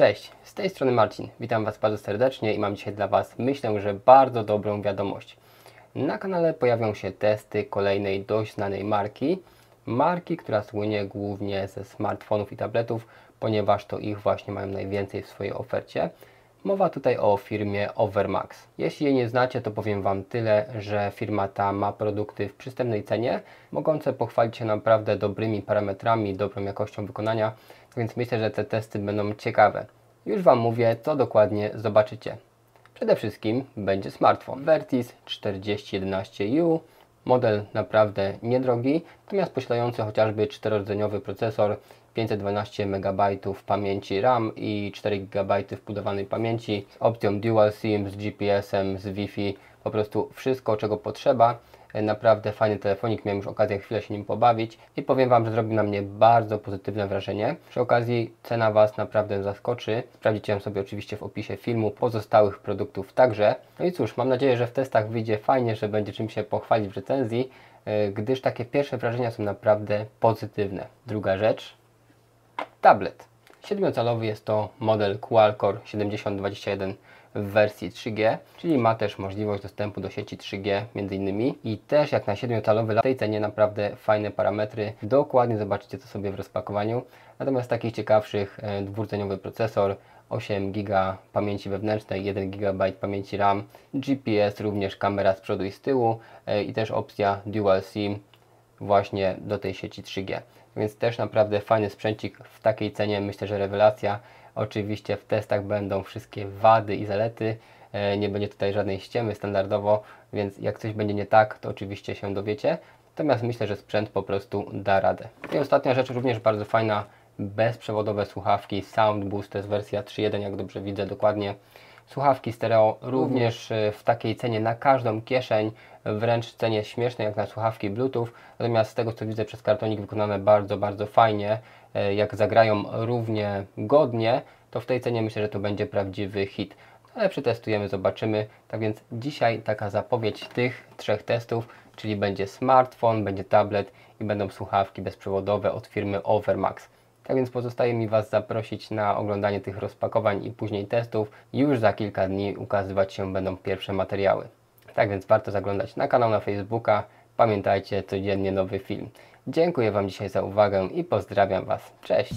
Cześć, z tej strony Marcin. Witam Was bardzo serdecznie i mam dzisiaj dla Was, myślę, że bardzo dobrą wiadomość. Na kanale pojawią się testy kolejnej dość znanej marki. Marki, która słynie głównie ze smartfonów i tabletów, ponieważ to ich właśnie mają najwięcej w swojej ofercie. Mowa tutaj o firmie Overmax. Jeśli jej nie znacie, to powiem Wam tyle, że firma ta ma produkty w przystępnej cenie, mogące pochwalić się naprawdę dobrymi parametrami, dobrą jakością wykonania, więc myślę, że te testy będą ciekawe. Już Wam mówię, co dokładnie zobaczycie. Przede wszystkim będzie smartfon Vertis 4011U, model naprawdę niedrogi, natomiast posiadający chociażby 4-rdzeniowy procesor, 512 MB pamięci RAM i 4 GB wbudowanej pamięci z opcją Dual SIM, z GPS-em, z Wi-Fi, po prostu wszystko czego potrzeba. Naprawdę fajny telefonik, miałem już okazję chwilę się nim pobawić i powiem Wam, że zrobił na mnie bardzo pozytywne wrażenie. Przy okazji cena Was naprawdę zaskoczy. Sprawdzicie ją sobie oczywiście w opisie filmu, pozostałych produktów także. No i cóż, mam nadzieję, że w testach wyjdzie fajnie, że będzie czym się pochwalić w recenzji, gdyż takie pierwsze wrażenia są naprawdę pozytywne. Druga rzecz, tablet. 7-calowy jest to model Qualcomm 7021 w wersji 3G, czyli ma też możliwość dostępu do sieci 3G między innymi i też jak na 7-calowy w tej cenie naprawdę fajne parametry. Dokładnie zobaczycie to sobie w rozpakowaniu. Natomiast takich ciekawszych e, dwurdzeniowy procesor, 8 GB pamięci wewnętrznej, 1 GB pamięci RAM, GPS, również kamera z przodu i z tyłu e, i też opcja Dual SIM właśnie do tej sieci 3G. Więc też naprawdę fajny sprzęcik w takiej cenie, myślę, że rewelacja. Oczywiście w testach będą wszystkie wady i zalety, e, nie będzie tutaj żadnej ściemy standardowo, więc jak coś będzie nie tak, to oczywiście się dowiecie. Natomiast myślę, że sprzęt po prostu da radę. I ostatnia rzecz, również bardzo fajna, bezprzewodowe słuchawki Sound Boost, to jest wersja 3.1, jak dobrze widzę dokładnie. Słuchawki stereo również e, w takiej cenie na każdą kieszeń, wręcz cenie śmiesznej jak na słuchawki Bluetooth. Natomiast z tego co widzę przez kartonik wykonane bardzo, bardzo fajnie. E, jak zagrają równie godnie, to w tej cenie myślę, że to będzie prawdziwy hit. Ale przetestujemy, zobaczymy. Tak więc dzisiaj taka zapowiedź tych trzech testów, czyli będzie smartfon, będzie tablet i będą słuchawki bezprzewodowe od firmy Overmax. Tak więc pozostaje mi Was zaprosić na oglądanie tych rozpakowań i później testów. Już za kilka dni ukazywać się będą pierwsze materiały. Tak więc warto zaglądać na kanał na Facebooka. Pamiętajcie, codziennie nowy film. Dziękuję Wam dzisiaj za uwagę i pozdrawiam Was. Cześć!